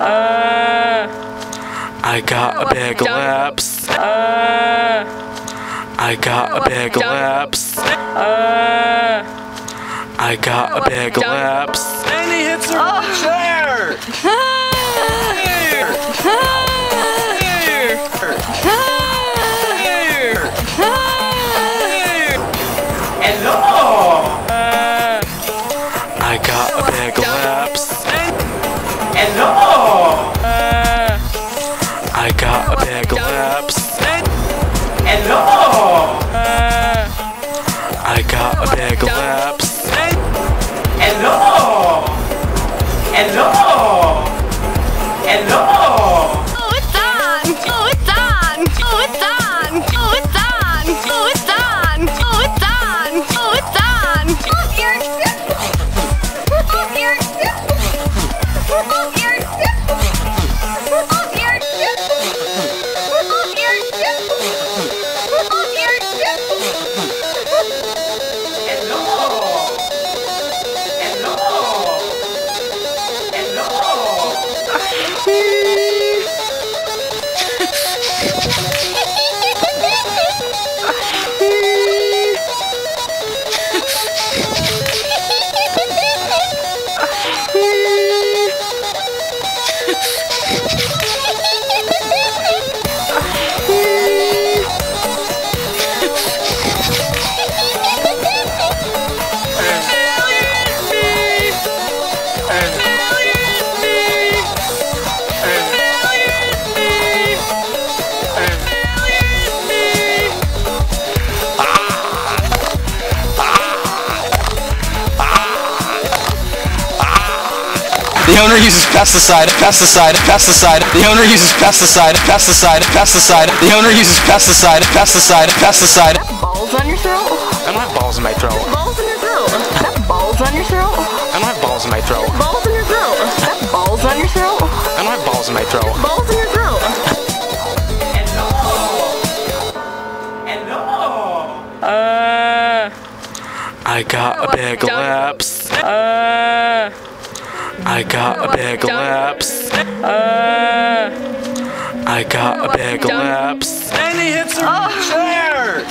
Uh, I got a big lips. uh, I got a big lips. uh, I got a big lips. And he hits her with a chair! Hello! I got a big lips. Lips. Hello! I got a lips. Hello! Hello! Hello! Oh, it's on! Oh, it's on! Oh, it's on! Oh, it's on! Oh, it's on! Oh, it's on! Oh, it's on! Oh! Oh! Oh! Yeah. The owner uses pesticide, pesticide, pesticide. The owner uses pesticide, pesticide, pesticide. The owner uses pesticide, pesticide, pesticide. Balls on your throat? I don't have balls in my throat. Balls on your throat? That's balls on your throat? I don't have balls in my throat. Balls on your throat? That's balls on your throat? I don't have balls in my throat. Balls in your throat? Hello! uh, I got a big lips. uh, I got a big lips. uh, I got a big lips. And he hits her with a chair!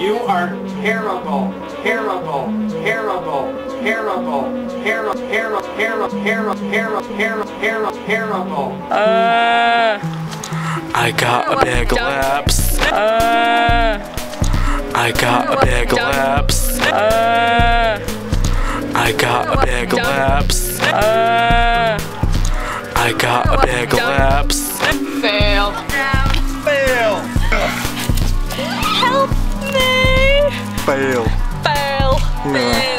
You are terrible, terrible, terrible, terrible, terrible, terrible, terrible, terrible, terrible, terrible, terrible, terrible. uh, I got a big lips. uh, I got a big lips. uh, I got a big lapse. Uh, I got a big lapse. Fail. Fail. Help me. Fail. Fail. Yeah.